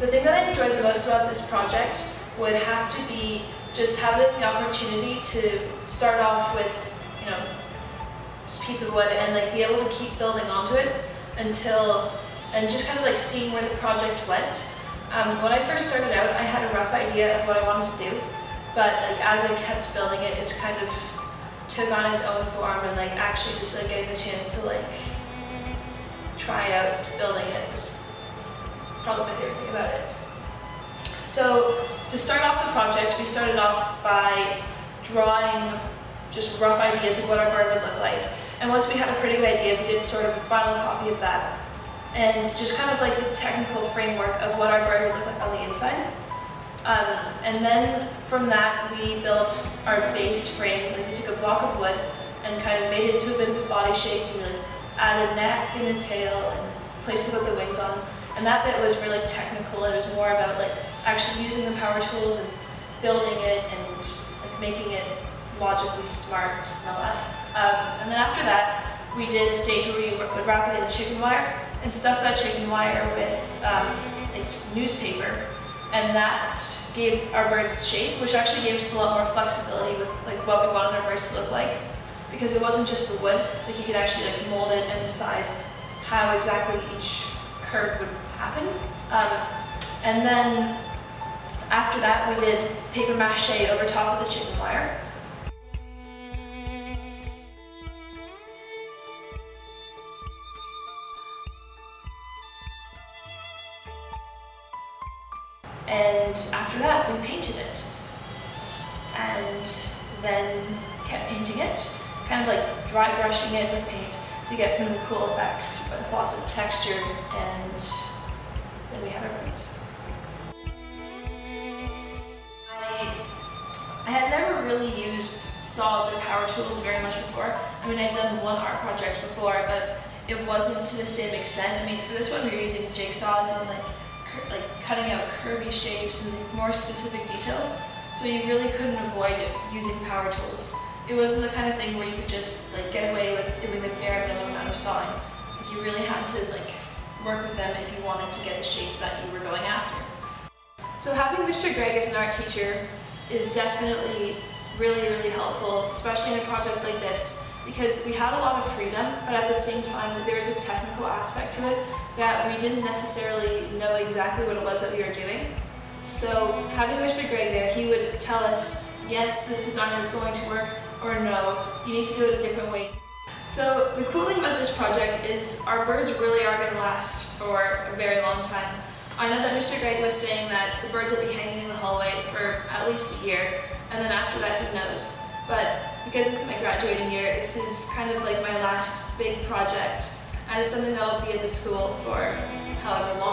The thing that I enjoyed the most about this project would have to be just having the opportunity to start off with, you know, just piece of wood and like be able to keep building onto it until, and just kind of like seeing where the project went. Um, when I first started out, I had a rough idea of what I wanted to do, but like as I kept building it, it's kind of took on its own form and like actually just like getting the chance to like try out building it my favorite thing about it. So to start off the project, we started off by drawing just rough ideas of what our bird would look like. And once we had a pretty good idea, we did sort of a final copy of that. And just kind of like the technical framework of what our bird would look like on the inside. Um, and then from that, we built our base frame. Like we took a block of wood and kind of made it into a bit of a body shape. And like added a neck and a tail and placed to put the wings on. And that bit was really technical. It was more about like actually using the power tools and building it and like making it logically smart and all that. Um, and then after that, we did a stage where we would wrap it in chicken wire and stuff that chicken wire with um, like newspaper and that gave our birds shape, which actually gave us a lot more flexibility with like what we wanted our birds to look like, because it wasn't just the wood. Like you could actually like mold it and decide how exactly each curve would happen. Um, and then after that, we did paper mache over top of the chicken wire. And after that, we painted it. And then kept painting it, kind of like dry brushing it with paint to get some cool effects with lots of texture and then we have our birds. I, I had never really used saws or power tools very much before. I mean, I've done one art project before, but it wasn't to the same extent. I mean, for this one, we were using jigsaws and like like cutting out curvy shapes and more specific details. So you really couldn't avoid using power tools. It wasn't the kind of thing where you could just like get away with doing the bare minimum amount of sawing. Like you really had to like work with them if you wanted to get the shapes that you were going after. So having Mr. Greg as an art teacher is definitely really, really helpful, especially in a project like this, because we had a lot of freedom, but at the same time, there was a technical aspect to it that we didn't necessarily know exactly what it was that we were doing. So having Mr. Greg there, he would tell us, yes, this design is going to work, or no, you need to do it a different way. So the cool thing about this project is our birds really are going to last for a very long time. I know that Mr. Greg was saying that the birds will be hanging in the hallway for at least a year, and then after that, who knows. But because it's my graduating year, this is kind of like my last big project, and it's something that will be in the school for however long.